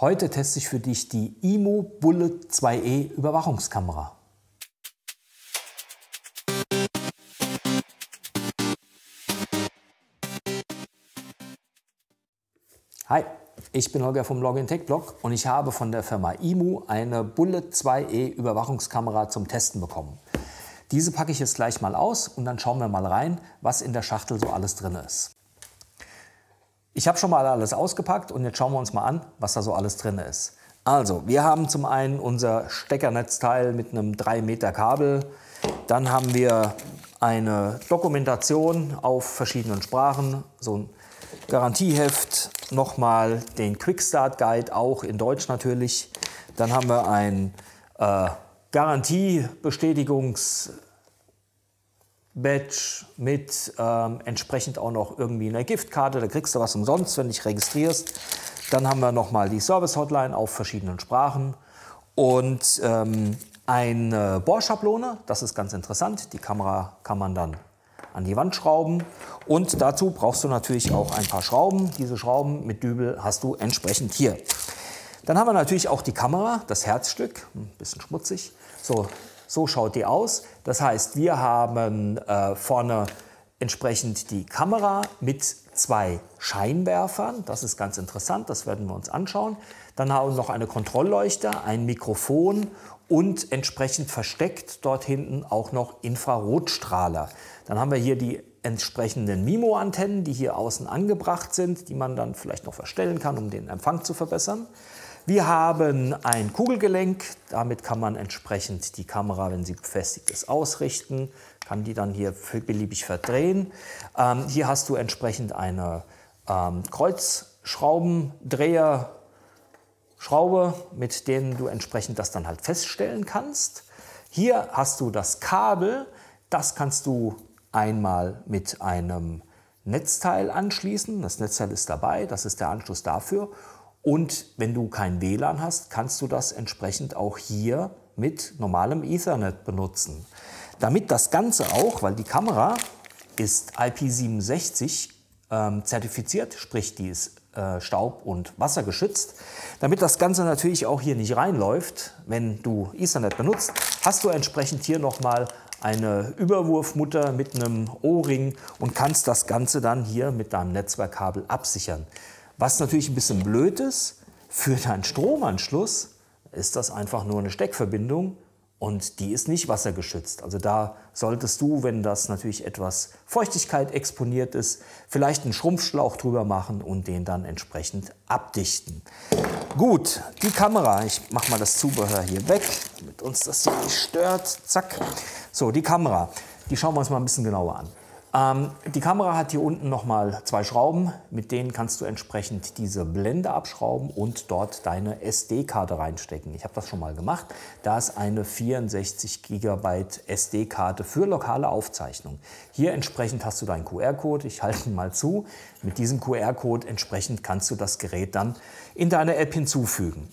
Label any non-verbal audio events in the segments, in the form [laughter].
Heute teste ich für dich die IMO Bullet 2E Überwachungskamera. Hi, ich bin Holger vom Login Tech Blog und ich habe von der Firma IMU eine Bullet 2E Überwachungskamera zum Testen bekommen. Diese packe ich jetzt gleich mal aus und dann schauen wir mal rein, was in der Schachtel so alles drin ist. Ich habe schon mal alles ausgepackt und jetzt schauen wir uns mal an, was da so alles drin ist. Also, wir haben zum einen unser Steckernetzteil mit einem 3 Meter Kabel. Dann haben wir eine Dokumentation auf verschiedenen Sprachen, so ein Garantieheft, nochmal den Quickstart Guide, auch in Deutsch natürlich. Dann haben wir ein äh, Garantiebestätigungs- Badge mit ähm, entsprechend auch noch irgendwie eine Giftkarte. Da kriegst du was umsonst, wenn du dich registrierst. Dann haben wir nochmal die Service-Hotline auf verschiedenen Sprachen und ähm, eine Bohrschablone. Das ist ganz interessant. Die Kamera kann man dann an die Wand schrauben. Und dazu brauchst du natürlich auch ein paar Schrauben. Diese Schrauben mit Dübel hast du entsprechend hier. Dann haben wir natürlich auch die Kamera, das Herzstück, ein bisschen schmutzig. So, so schaut die aus. Das heißt, wir haben äh, vorne entsprechend die Kamera mit zwei Scheinwerfern. Das ist ganz interessant, das werden wir uns anschauen. Dann haben wir noch eine Kontrollleuchte, ein Mikrofon und entsprechend versteckt dort hinten auch noch Infrarotstrahler. Dann haben wir hier die entsprechenden MIMO-Antennen, die hier außen angebracht sind, die man dann vielleicht noch verstellen kann, um den Empfang zu verbessern. Wir haben ein Kugelgelenk, damit kann man entsprechend die Kamera, wenn sie befestigt ist, ausrichten, kann die dann hier beliebig verdrehen. Ähm, hier hast du entsprechend eine ähm, Kreuzschraubendreher, Schraube, mit denen du entsprechend das dann halt feststellen kannst. Hier hast du das Kabel, das kannst du einmal mit einem Netzteil anschließen. Das Netzteil ist dabei, das ist der Anschluss dafür. Und wenn du kein WLAN hast, kannst du das entsprechend auch hier mit normalem Ethernet benutzen. Damit das Ganze auch, weil die Kamera ist IP67 ähm, zertifiziert, sprich die ist äh, staub- und wassergeschützt. Damit das Ganze natürlich auch hier nicht reinläuft, wenn du Ethernet benutzt, hast du entsprechend hier nochmal eine Überwurfmutter mit einem O-Ring und kannst das Ganze dann hier mit deinem Netzwerkkabel absichern. Was natürlich ein bisschen blöd ist, für deinen Stromanschluss ist das einfach nur eine Steckverbindung und die ist nicht wassergeschützt. Also da solltest du, wenn das natürlich etwas Feuchtigkeit exponiert ist, vielleicht einen Schrumpfschlauch drüber machen und den dann entsprechend abdichten. Gut, die Kamera, ich mache mal das Zubehör hier weg, damit uns das hier nicht stört. Zack. So, die Kamera, die schauen wir uns mal ein bisschen genauer an. Ähm, die Kamera hat hier unten nochmal zwei Schrauben, mit denen kannst du entsprechend diese Blende abschrauben und dort deine SD-Karte reinstecken. Ich habe das schon mal gemacht. Da ist eine 64 GB SD-Karte für lokale Aufzeichnung. Hier entsprechend hast du deinen QR-Code. Ich halte ihn mal zu. Mit diesem QR-Code entsprechend kannst du das Gerät dann in deine App hinzufügen.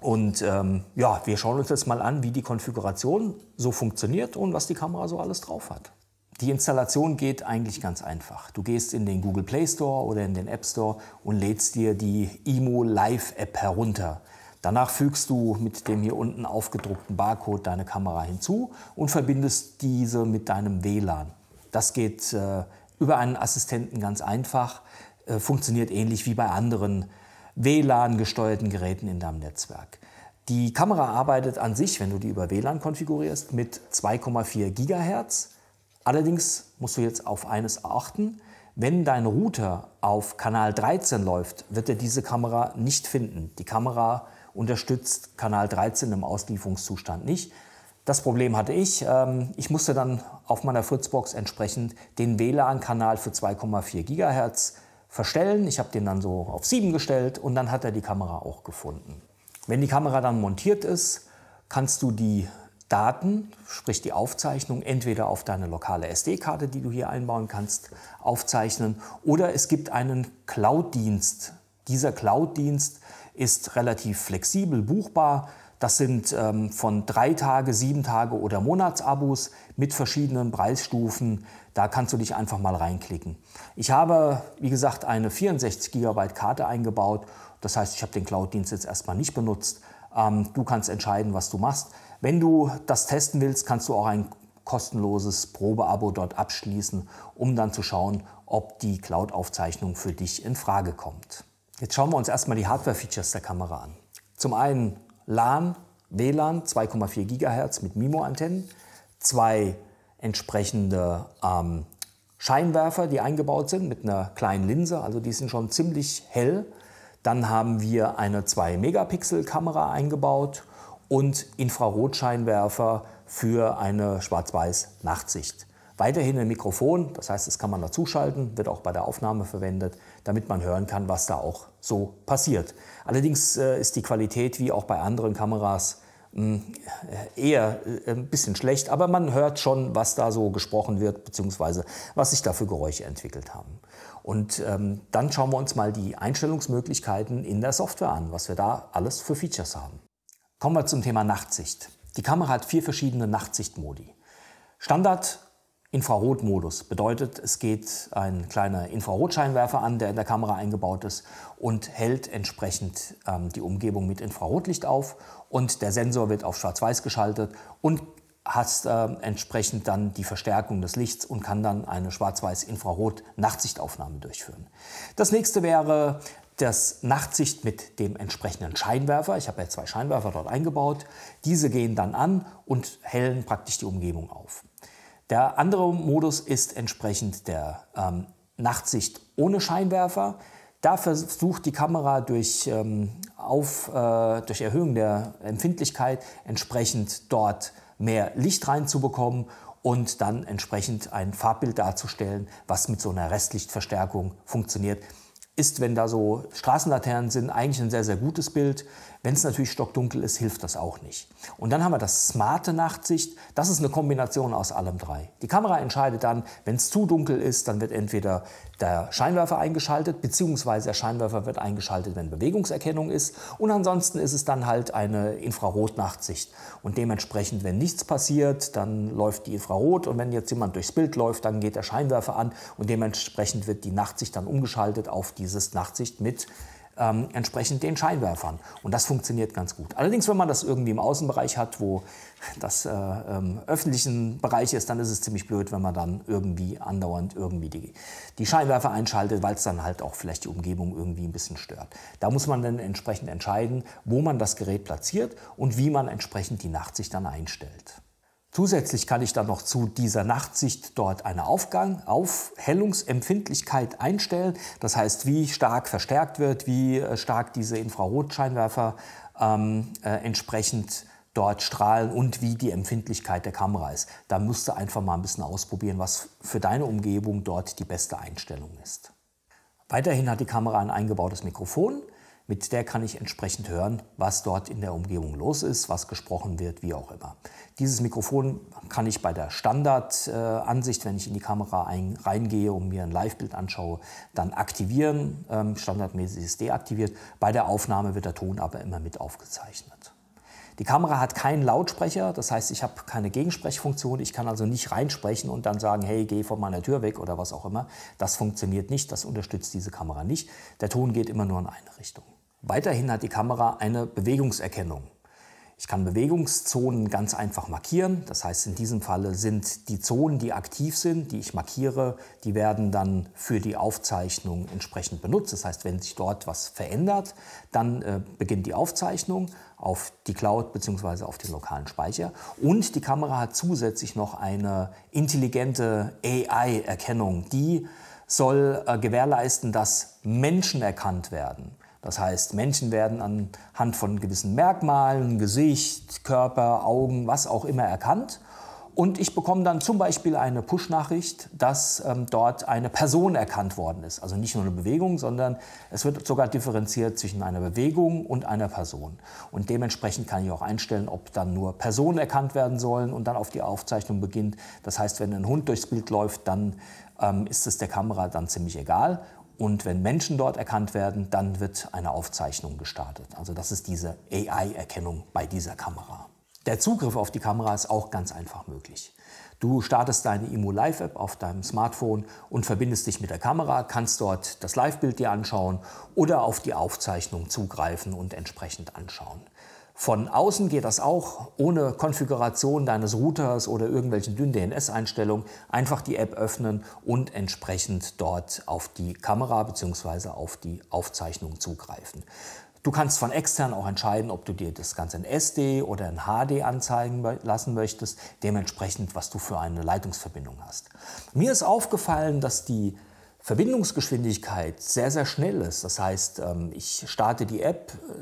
Und ähm, ja, wir schauen uns jetzt mal an, wie die Konfiguration so funktioniert und was die Kamera so alles drauf hat. Die Installation geht eigentlich ganz einfach. Du gehst in den Google Play Store oder in den App Store und lädst dir die IMO Live App herunter. Danach fügst du mit dem hier unten aufgedruckten Barcode deine Kamera hinzu und verbindest diese mit deinem WLAN. Das geht äh, über einen Assistenten ganz einfach, äh, funktioniert ähnlich wie bei anderen WLAN-gesteuerten Geräten in deinem Netzwerk. Die Kamera arbeitet an sich, wenn du die über WLAN konfigurierst, mit 2,4 Gigahertz. Allerdings musst du jetzt auf eines achten. Wenn dein Router auf Kanal 13 läuft, wird er diese Kamera nicht finden. Die Kamera unterstützt Kanal 13 im Auslieferungszustand nicht. Das Problem hatte ich. Ähm, ich musste dann auf meiner Fritzbox entsprechend den WLAN-Kanal für 2,4 GHz verstellen. Ich habe den dann so auf 7 gestellt und dann hat er die Kamera auch gefunden. Wenn die Kamera dann montiert ist, kannst du die Daten, sprich die Aufzeichnung, entweder auf deine lokale SD-Karte, die du hier einbauen kannst, aufzeichnen oder es gibt einen Cloud-Dienst. Dieser Cloud-Dienst ist relativ flexibel buchbar. Das sind ähm, von drei Tage, sieben Tage oder Monatsabos mit verschiedenen Preisstufen. Da kannst du dich einfach mal reinklicken. Ich habe, wie gesagt, eine 64 GB Karte eingebaut. Das heißt, ich habe den Cloud-Dienst jetzt erstmal nicht benutzt. Ähm, du kannst entscheiden, was du machst. Wenn du das testen willst, kannst du auch ein kostenloses Probeabo dort abschließen, um dann zu schauen, ob die Cloud-Aufzeichnung für dich in Frage kommt. Jetzt schauen wir uns erstmal die Hardware-Features der Kamera an. Zum einen LAN, WLAN 2,4 GHz mit MIMO-Antennen, zwei entsprechende ähm, Scheinwerfer, die eingebaut sind mit einer kleinen Linse, also die sind schon ziemlich hell. Dann haben wir eine 2-Megapixel-Kamera eingebaut und Infrarotscheinwerfer für eine Schwarz-Weiß-Nachtsicht. Weiterhin ein Mikrofon, das heißt, das kann man dazuschalten, wird auch bei der Aufnahme verwendet, damit man hören kann, was da auch so passiert. Allerdings äh, ist die Qualität wie auch bei anderen Kameras eher äh, ein bisschen schlecht, aber man hört schon, was da so gesprochen wird, beziehungsweise was sich da für Geräusche entwickelt haben. Und ähm, dann schauen wir uns mal die Einstellungsmöglichkeiten in der Software an, was wir da alles für Features haben. Kommen wir zum Thema Nachtsicht. Die Kamera hat vier verschiedene Nachtsichtmodi. Standard Infrarotmodus bedeutet, es geht ein kleiner Infrarotscheinwerfer an, der in der Kamera eingebaut ist und hält entsprechend ähm, die Umgebung mit Infrarotlicht auf und der Sensor wird auf Schwarz-Weiß geschaltet und hat äh, entsprechend dann die Verstärkung des Lichts und kann dann eine Schwarz-Weiß-Infrarot-Nachtsichtaufnahme durchführen. Das nächste wäre das Nachtsicht mit dem entsprechenden Scheinwerfer. Ich habe ja zwei Scheinwerfer dort eingebaut. Diese gehen dann an und hellen praktisch die Umgebung auf. Der andere Modus ist entsprechend der ähm, Nachtsicht ohne Scheinwerfer. Da versucht die Kamera durch, ähm, auf, äh, durch Erhöhung der Empfindlichkeit entsprechend dort mehr Licht reinzubekommen und dann entsprechend ein Farbbild darzustellen, was mit so einer Restlichtverstärkung funktioniert. Ist, wenn da so Straßenlaternen sind, eigentlich ein sehr, sehr gutes Bild. Wenn es natürlich stockdunkel ist, hilft das auch nicht. Und dann haben wir das smarte Nachtsicht. Das ist eine Kombination aus allem drei. Die Kamera entscheidet dann, wenn es zu dunkel ist, dann wird entweder der Scheinwerfer eingeschaltet, beziehungsweise der Scheinwerfer wird eingeschaltet, wenn Bewegungserkennung ist. Und ansonsten ist es dann halt eine Infrarot-Nachtsicht. Und dementsprechend, wenn nichts passiert, dann läuft die Infrarot. Und wenn jetzt jemand durchs Bild läuft, dann geht der Scheinwerfer an. Und dementsprechend wird die Nachtsicht dann umgeschaltet auf dieses Nachtsicht mit ähm, entsprechend den Scheinwerfern. Und das funktioniert ganz gut. Allerdings, wenn man das irgendwie im Außenbereich hat, wo das äh, ähm, öffentlichen Bereich ist, dann ist es ziemlich blöd, wenn man dann irgendwie andauernd irgendwie die, die Scheinwerfer einschaltet, weil es dann halt auch vielleicht die Umgebung irgendwie ein bisschen stört. Da muss man dann entsprechend entscheiden, wo man das Gerät platziert und wie man entsprechend die Nachtsicht dann einstellt. Zusätzlich kann ich dann noch zu dieser Nachtsicht dort eine Aufgang, Aufhellungsempfindlichkeit einstellen. Das heißt, wie stark verstärkt wird, wie äh, stark diese Infrarotscheinwerfer ähm, äh, entsprechend dort strahlen und wie die Empfindlichkeit der Kamera ist. Da musst du einfach mal ein bisschen ausprobieren, was für deine Umgebung dort die beste Einstellung ist. Weiterhin hat die Kamera ein eingebautes Mikrofon. Mit der kann ich entsprechend hören, was dort in der Umgebung los ist, was gesprochen wird, wie auch immer. Dieses Mikrofon kann ich bei der Standardansicht, wenn ich in die Kamera ein, reingehe und mir ein Live-Bild anschaue, dann aktivieren. Ähm, standardmäßig ist es deaktiviert. Bei der Aufnahme wird der Ton aber immer mit aufgezeichnet. Die Kamera hat keinen Lautsprecher, das heißt, ich habe keine Gegensprechfunktion. Ich kann also nicht reinsprechen und dann sagen, hey, geh von meiner Tür weg oder was auch immer. Das funktioniert nicht, das unterstützt diese Kamera nicht. Der Ton geht immer nur in eine Richtung. Weiterhin hat die Kamera eine Bewegungserkennung. Ich kann Bewegungszonen ganz einfach markieren. Das heißt, in diesem Falle sind die Zonen, die aktiv sind, die ich markiere, die werden dann für die Aufzeichnung entsprechend benutzt. Das heißt, wenn sich dort was verändert, dann äh, beginnt die Aufzeichnung auf die Cloud bzw. auf den lokalen Speicher. Und die Kamera hat zusätzlich noch eine intelligente AI-Erkennung, die soll äh, gewährleisten, dass Menschen erkannt werden. Das heißt, Menschen werden anhand von gewissen Merkmalen, Gesicht, Körper, Augen, was auch immer erkannt. Und ich bekomme dann zum Beispiel eine Push-Nachricht, dass ähm, dort eine Person erkannt worden ist. Also nicht nur eine Bewegung, sondern es wird sogar differenziert zwischen einer Bewegung und einer Person. Und dementsprechend kann ich auch einstellen, ob dann nur Personen erkannt werden sollen und dann auf die Aufzeichnung beginnt. Das heißt, wenn ein Hund durchs Bild läuft, dann ähm, ist es der Kamera dann ziemlich egal. Und wenn Menschen dort erkannt werden, dann wird eine Aufzeichnung gestartet. Also das ist diese AI-Erkennung bei dieser Kamera. Der Zugriff auf die Kamera ist auch ganz einfach möglich. Du startest deine Imo Live App auf deinem Smartphone und verbindest dich mit der Kamera, kannst dort das Live-Bild dir anschauen oder auf die Aufzeichnung zugreifen und entsprechend anschauen. Von außen geht das auch ohne Konfiguration deines Routers oder irgendwelchen dünnen DNS-Einstellungen. Einfach die App öffnen und entsprechend dort auf die Kamera bzw. auf die Aufzeichnung zugreifen. Du kannst von extern auch entscheiden, ob du dir das Ganze in SD oder in HD anzeigen lassen möchtest, dementsprechend, was du für eine Leitungsverbindung hast. Mir ist aufgefallen, dass die Verbindungsgeschwindigkeit sehr, sehr schnell ist. Das heißt, ähm, ich starte die App, äh,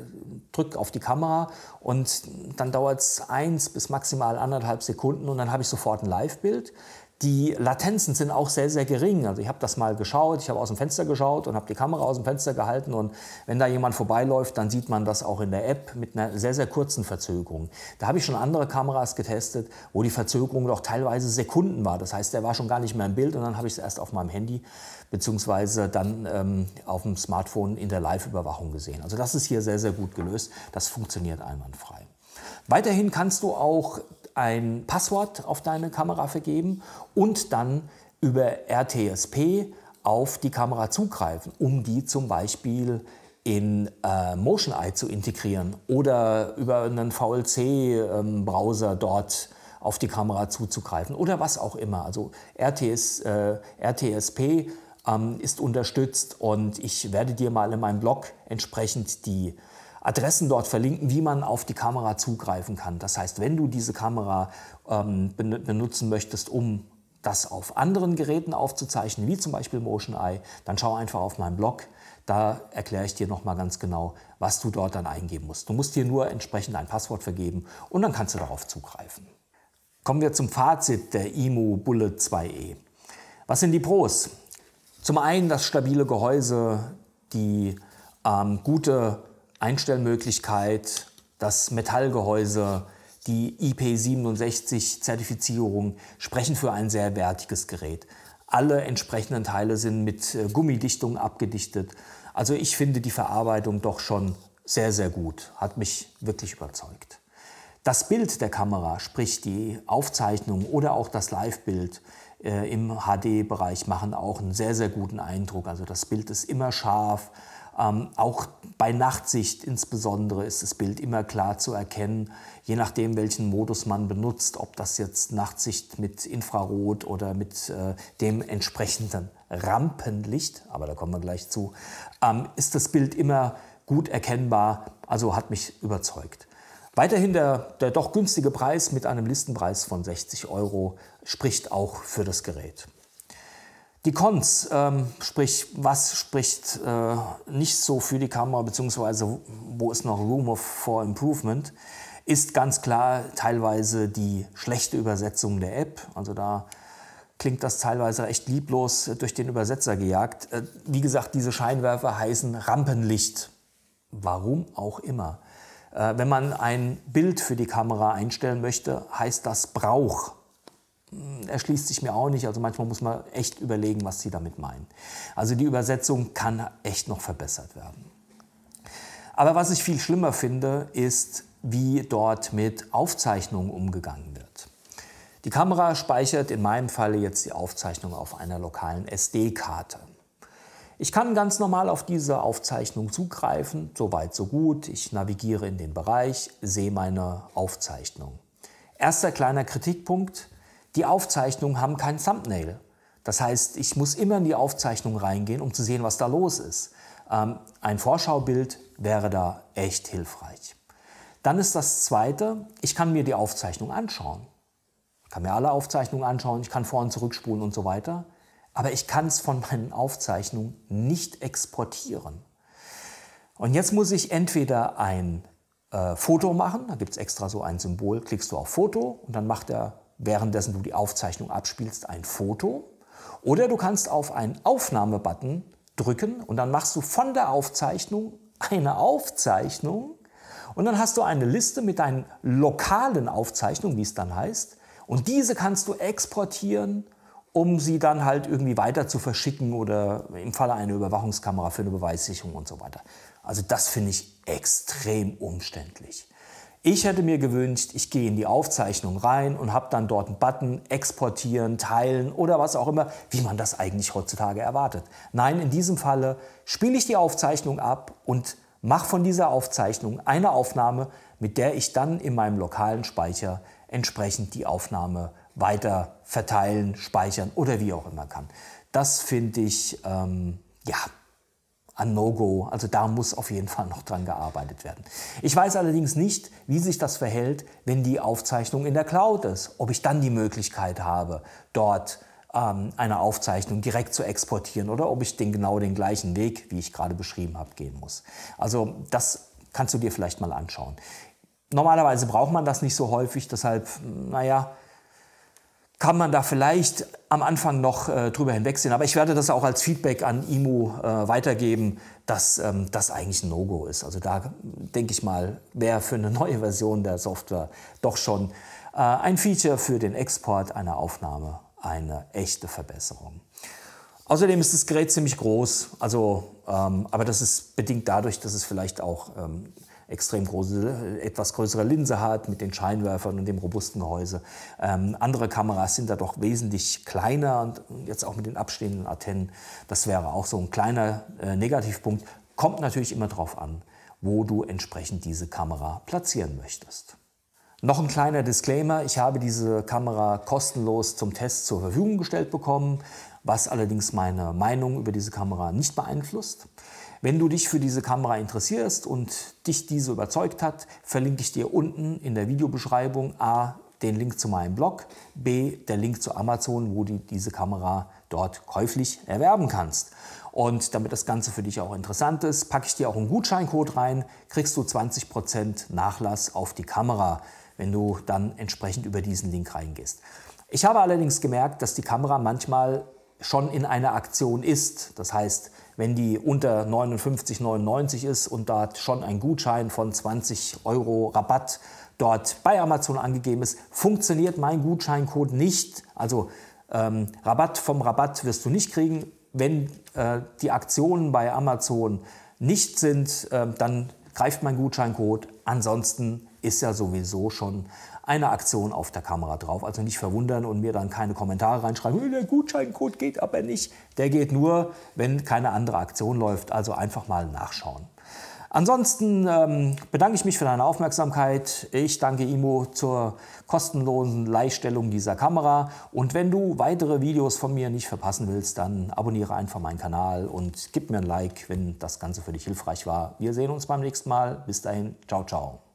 drücke auf die Kamera und dann dauert es eins bis maximal anderthalb Sekunden und dann habe ich sofort ein Live-Bild. Die Latenzen sind auch sehr, sehr gering. Also ich habe das mal geschaut, ich habe aus dem Fenster geschaut und habe die Kamera aus dem Fenster gehalten und wenn da jemand vorbeiläuft, dann sieht man das auch in der App mit einer sehr, sehr kurzen Verzögerung. Da habe ich schon andere Kameras getestet, wo die Verzögerung doch teilweise Sekunden war. Das heißt, der war schon gar nicht mehr im Bild und dann habe ich es erst auf meinem Handy beziehungsweise dann ähm, auf dem Smartphone in der Live-Überwachung gesehen. Also das ist hier sehr, sehr gut gelöst. Das funktioniert einwandfrei. Weiterhin kannst du auch ein Passwort auf deine Kamera vergeben und dann über RTSP auf die Kamera zugreifen, um die zum Beispiel in äh, MotionEye zu integrieren oder über einen VLC-Browser ähm, dort auf die Kamera zuzugreifen oder was auch immer. Also RTS, äh, RTSP ähm, ist unterstützt und ich werde dir mal in meinem Blog entsprechend die Adressen dort verlinken, wie man auf die Kamera zugreifen kann. Das heißt, wenn du diese Kamera ähm, benutzen möchtest, um das auf anderen Geräten aufzuzeichnen, wie zum Beispiel MotionEye, dann schau einfach auf meinen Blog. Da erkläre ich dir nochmal ganz genau, was du dort dann eingeben musst. Du musst dir nur entsprechend ein Passwort vergeben und dann kannst du darauf zugreifen. Kommen wir zum Fazit der IMU Bullet 2e. Was sind die Pros? Zum einen das stabile Gehäuse, die ähm, gute Einstellmöglichkeit, das Metallgehäuse, die IP67-Zertifizierung sprechen für ein sehr wertiges Gerät. Alle entsprechenden Teile sind mit äh, Gummidichtung abgedichtet. Also ich finde die Verarbeitung doch schon sehr, sehr gut. Hat mich wirklich überzeugt. Das Bild der Kamera, sprich die Aufzeichnung oder auch das Live-Bild äh, im HD-Bereich machen auch einen sehr, sehr guten Eindruck. Also das Bild ist immer scharf, ähm, auch bei Nachtsicht insbesondere ist das Bild immer klar zu erkennen, je nachdem, welchen Modus man benutzt, ob das jetzt Nachtsicht mit Infrarot oder mit äh, dem entsprechenden Rampenlicht, aber da kommen wir gleich zu, ähm, ist das Bild immer gut erkennbar, also hat mich überzeugt. Weiterhin der, der doch günstige Preis mit einem Listenpreis von 60 Euro spricht auch für das Gerät. Die Cons, ähm, sprich, was spricht äh, nicht so für die Kamera, beziehungsweise wo ist noch Room for Improvement, ist ganz klar teilweise die schlechte Übersetzung der App. Also da klingt das teilweise recht lieblos durch den Übersetzer gejagt. Äh, wie gesagt, diese Scheinwerfer heißen Rampenlicht. Warum auch immer. Äh, wenn man ein Bild für die Kamera einstellen möchte, heißt das Brauch erschließt sich mir auch nicht. Also manchmal muss man echt überlegen, was sie damit meinen. Also die Übersetzung kann echt noch verbessert werden. Aber was ich viel schlimmer finde, ist, wie dort mit Aufzeichnungen umgegangen wird. Die Kamera speichert in meinem Falle jetzt die Aufzeichnung auf einer lokalen SD-Karte. Ich kann ganz normal auf diese Aufzeichnung zugreifen, soweit so gut. Ich navigiere in den Bereich, sehe meine Aufzeichnung. Erster kleiner Kritikpunkt, die Aufzeichnungen haben kein Thumbnail. Das heißt, ich muss immer in die Aufzeichnung reingehen, um zu sehen, was da los ist. Ähm, ein Vorschaubild wäre da echt hilfreich. Dann ist das Zweite, ich kann mir die Aufzeichnung anschauen. Ich kann mir alle Aufzeichnungen anschauen, ich kann vor- und zurückspulen und so weiter. Aber ich kann es von meinen Aufzeichnungen nicht exportieren. Und jetzt muss ich entweder ein äh, Foto machen, da gibt es extra so ein Symbol, klickst du auf Foto und dann macht er währenddessen du die Aufzeichnung abspielst, ein Foto. Oder du kannst auf einen Aufnahmebutton drücken und dann machst du von der Aufzeichnung eine Aufzeichnung und dann hast du eine Liste mit deinen lokalen Aufzeichnungen, wie es dann heißt. Und diese kannst du exportieren um sie dann halt irgendwie weiter zu verschicken oder im Falle einer Überwachungskamera für eine Beweissicherung und so weiter. Also das finde ich extrem umständlich. Ich hätte mir gewünscht, ich gehe in die Aufzeichnung rein und habe dann dort einen Button exportieren, teilen oder was auch immer, wie man das eigentlich heutzutage erwartet. Nein, in diesem Falle spiele ich die Aufzeichnung ab und mache von dieser Aufzeichnung eine Aufnahme, mit der ich dann in meinem lokalen Speicher entsprechend die Aufnahme weiter verteilen, speichern oder wie auch immer kann. Das finde ich, ähm, ja, ein No-Go. Also da muss auf jeden Fall noch dran gearbeitet werden. Ich weiß allerdings nicht, wie sich das verhält, wenn die Aufzeichnung in der Cloud ist. Ob ich dann die Möglichkeit habe, dort ähm, eine Aufzeichnung direkt zu exportieren oder ob ich den genau den gleichen Weg, wie ich gerade beschrieben habe, gehen muss. Also das kannst du dir vielleicht mal anschauen. Normalerweise braucht man das nicht so häufig, deshalb, naja, kann man da vielleicht am Anfang noch äh, drüber hinwegsehen. Aber ich werde das auch als Feedback an IMU äh, weitergeben, dass ähm, das eigentlich ein No-Go ist. Also da denke ich mal, wäre für eine [laughs] neue Version der Software doch schon äh, ein Feature für den Export einer Aufnahme eine echte Verbesserung. Außerdem ist das Gerät ziemlich groß, also, ähm, aber das ist bedingt dadurch, dass es vielleicht auch ähm, extrem große, etwas größere Linse hat mit den Scheinwerfern und dem robusten Gehäuse. Ähm, andere Kameras sind da doch wesentlich kleiner und jetzt auch mit den abstehenden Antennen. Das wäre auch so ein kleiner äh, Negativpunkt. Kommt natürlich immer darauf an, wo du entsprechend diese Kamera platzieren möchtest. Noch ein kleiner Disclaimer, ich habe diese Kamera kostenlos zum Test zur Verfügung gestellt bekommen, was allerdings meine Meinung über diese Kamera nicht beeinflusst. Wenn du dich für diese Kamera interessierst und dich diese überzeugt hat, verlinke ich dir unten in der Videobeschreibung A den Link zu meinem Blog, B der Link zu Amazon, wo du diese Kamera dort käuflich erwerben kannst. Und damit das Ganze für dich auch interessant ist, packe ich dir auch einen Gutscheincode rein, kriegst du 20% Nachlass auf die Kamera, wenn du dann entsprechend über diesen Link reingehst. Ich habe allerdings gemerkt, dass die Kamera manchmal schon in einer Aktion ist. Das heißt, wenn die unter 59,99 ist und da schon ein Gutschein von 20 Euro Rabatt dort bei Amazon angegeben ist, funktioniert mein Gutscheincode nicht. Also ähm, Rabatt vom Rabatt wirst du nicht kriegen. Wenn äh, die Aktionen bei Amazon nicht sind, äh, dann greift mein Gutscheincode. Ansonsten ist ja sowieso schon eine Aktion auf der Kamera drauf. Also nicht verwundern und mir dann keine Kommentare reinschreiben, der Gutscheincode geht aber nicht. Der geht nur, wenn keine andere Aktion läuft. Also einfach mal nachschauen. Ansonsten ähm, bedanke ich mich für deine Aufmerksamkeit. Ich danke Imo zur kostenlosen Leihstellung dieser Kamera. Und wenn du weitere Videos von mir nicht verpassen willst, dann abonniere einfach meinen Kanal und gib mir ein Like, wenn das Ganze für dich hilfreich war. Wir sehen uns beim nächsten Mal. Bis dahin, ciao, ciao.